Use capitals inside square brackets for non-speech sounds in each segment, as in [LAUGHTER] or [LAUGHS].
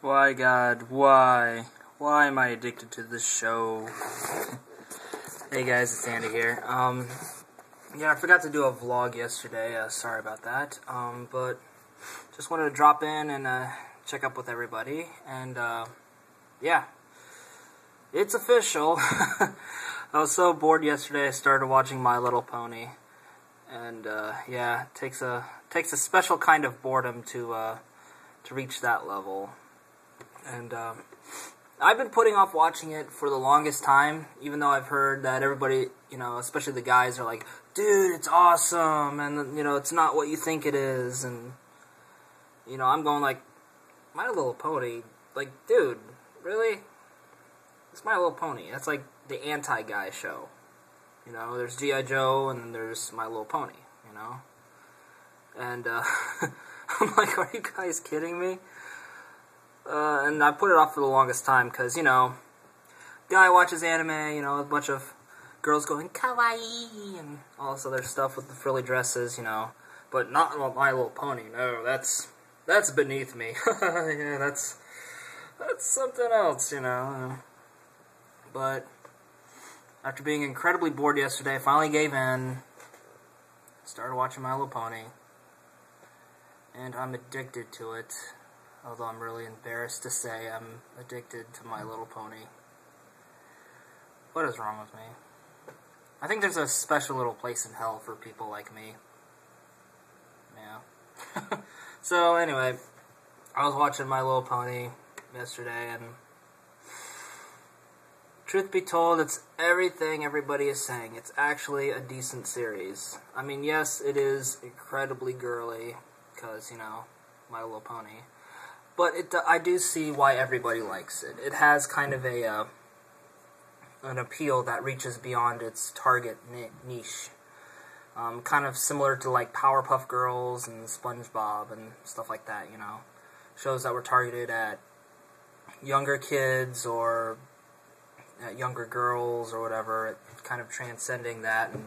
Why, God, why? Why am I addicted to this show? hey guys, it's Andy here. Um, yeah, I forgot to do a vlog yesterday. Uh, sorry about that. Um, but just wanted to drop in and uh, check up with everybody. And uh, yeah, it's official. [LAUGHS] I was so bored yesterday. I started watching My Little Pony, and uh, yeah, it takes a takes a special kind of boredom to uh, to reach that level. And um, I've been putting off watching it for the longest time, even though I've heard that everybody, you know, especially the guys, are like, "Dude, it's awesome," and you know, it's not what you think it is, and you know, I'm going like, My Little Pony, like, dude, really? It's My Little Pony. That's like the anti-guy show. You know, there's G.I. Joe, and then there's My Little Pony, you know? And, uh, [LAUGHS] I'm like, are you guys kidding me? Uh, and I put it off for the longest time, because, you know, guy watches anime, you know, a bunch of girls going kawaii and all this other stuff with the frilly dresses, you know. But not My Little Pony. No, that's that's beneath me. [LAUGHS] yeah, that's that's something else, you know. But after being incredibly bored yesterday, I finally gave in. Started watching My Little Pony. And I'm addicted to it. Although I'm really embarrassed to say I'm addicted to My Little Pony. What is wrong with me? I think there's a special little place in hell for people like me. Yeah. [LAUGHS] so, anyway, I was watching My Little Pony yesterday, and truth be told, it's everything everybody is saying. It's actually a decent series. I mean, yes, it is incredibly girly, because, you know, My Little Pony. But it, I do see why everybody likes it. It has kind of a, uh, an appeal that reaches beyond its target niche. Um, kind of similar to like Powerpuff Girls and SpongeBob and stuff like that, you know. Shows that were targeted at younger kids or at younger girls or whatever, kind of transcending that. And,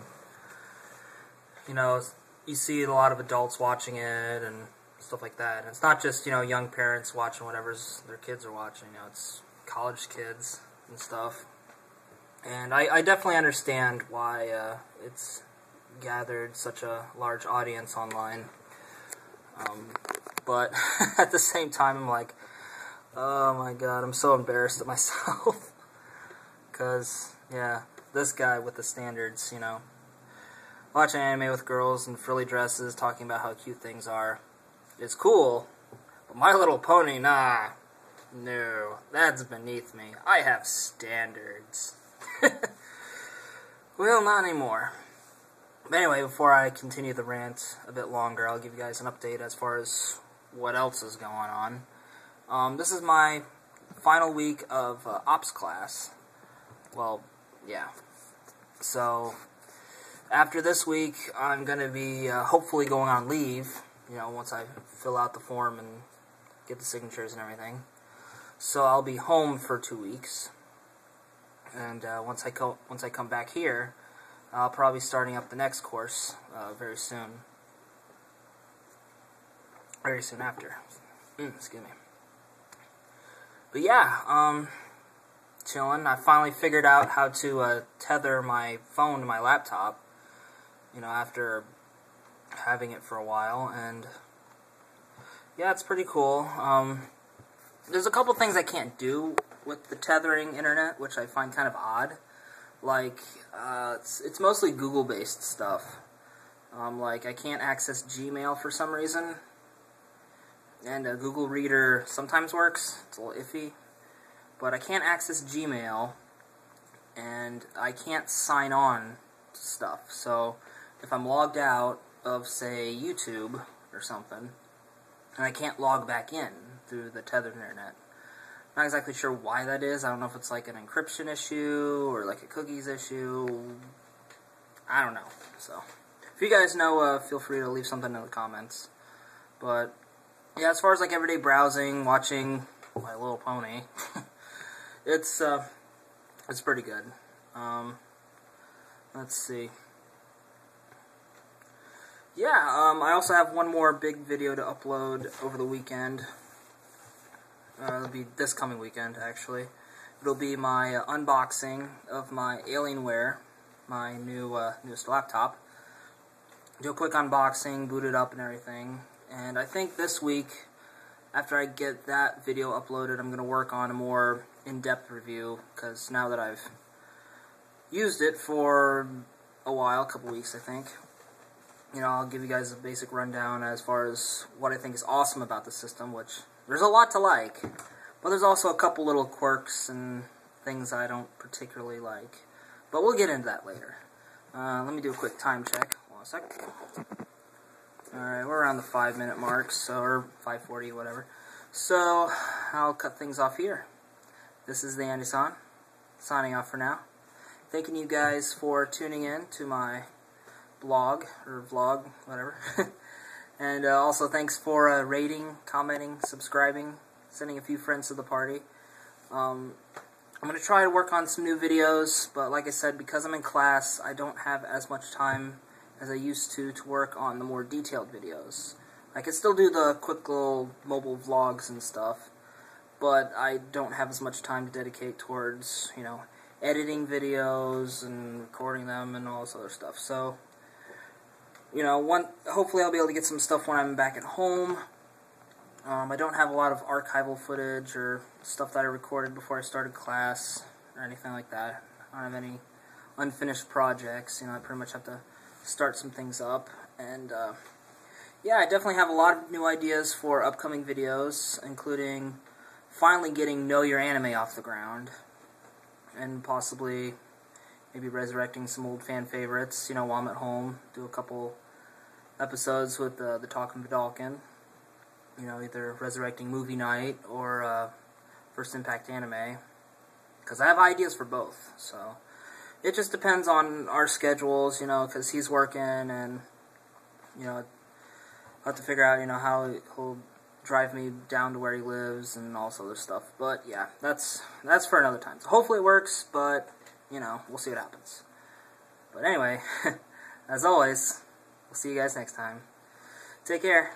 you know, you see a lot of adults watching it and stuff like that. And it's not just, you know, young parents watching whatever their kids are watching, you know, it's college kids and stuff. And I, I definitely understand why uh, it's gathered such a large audience online. Um, but [LAUGHS] at the same time, I'm like, oh my god, I'm so embarrassed at myself. [LAUGHS] Because, yeah, this guy with the standards, you know, watching anime with girls in frilly dresses, talking about how cute things are, is cool. But My Little Pony, nah. No, that's beneath me. I have standards. [LAUGHS] well, not anymore. But anyway, before I continue the rant a bit longer, I'll give you guys an update as far as what else is going on. Um, this is my final week of uh, ops class. Well, yeah. So, after this week, I'm going to be uh, hopefully going on leave, you know, once I fill out the form and get the signatures and everything. So I'll be home for two weeks and uh, once I co once I come back here, I'll probably be starting up the next course uh, very soon. Very soon after. Mm, excuse me. But yeah, um, chilling. I finally figured out how to uh, tether my phone to my laptop. You know, after having it for a while, and yeah, it's pretty cool. Um, there's a couple things I can't do with the tethering internet, which I find kind of odd. Like, uh, it's, it's mostly Google-based stuff. Um, like, I can't access Gmail for some reason. And a Google Reader sometimes works. It's a little iffy. But I can't access Gmail. And I can't sign on to stuff. So, if I'm logged out of, say, YouTube or something, and I can't log back in through the tethered internet, not exactly sure why that is. I don't know if it's like an encryption issue or like a cookies issue. I don't know. So, if you guys know, uh, feel free to leave something in the comments. But, yeah, as far as like everyday browsing, watching My Little Pony, [LAUGHS] it's, uh, it's pretty good. Um, let's see. Yeah, um, I also have one more big video to upload over the weekend Uh, it'll be this coming weekend, actually. It'll be my uh, unboxing of my Alienware, my new uh, newest laptop. Do a quick unboxing, boot it up and everything. And I think this week, after I get that video uploaded, I'm going to work on a more in-depth review, because now that I've used it for a while, a couple weeks I think, you know, I'll give you guys a basic rundown as far as what I think is awesome about the system, which there's a lot to like, but there's also a couple little quirks and things I don't particularly like. But we'll get into that later. Uh, let me do a quick time check. One sec. Alright, we're around the 5 minute mark, so, or 540, whatever. So, I'll cut things off here. This is the Andy signing off for now. Thanking you guys for tuning in to my blog, or vlog, whatever. [LAUGHS] and uh, also thanks for uh, rating, commenting, subscribing, sending a few friends to the party. Um, I'm going to try to work on some new videos, but like I said, because I'm in class, I don't have as much time as I used to to work on the more detailed videos. I can still do the quick little mobile vlogs and stuff, but I don't have as much time to dedicate towards, you know, editing videos and recording them and all this other stuff. So, you know, one hopefully I'll be able to get some stuff when I'm back at home. Um, I don't have a lot of archival footage or stuff that I recorded before I started class or anything like that. I don't have any unfinished projects. You know, I pretty much have to start some things up. And uh, yeah, I definitely have a lot of new ideas for upcoming videos, including finally getting Know Your Anime off the ground, and possibly maybe resurrecting some old fan favorites. You know, while I'm at home, do a couple episodes with uh, the Talking Vidalkin. You know, either resurrecting movie night or uh, First Impact Anime, because I have ideas for both. So it just depends on our schedules, you know, because he's working and, you know, I'll have to figure out, you know, how he'll drive me down to where he lives and all this other stuff. But, yeah, that's, that's for another time. So hopefully it works, but, you know, we'll see what happens. But anyway, [LAUGHS] as always, we'll see you guys next time. Take care.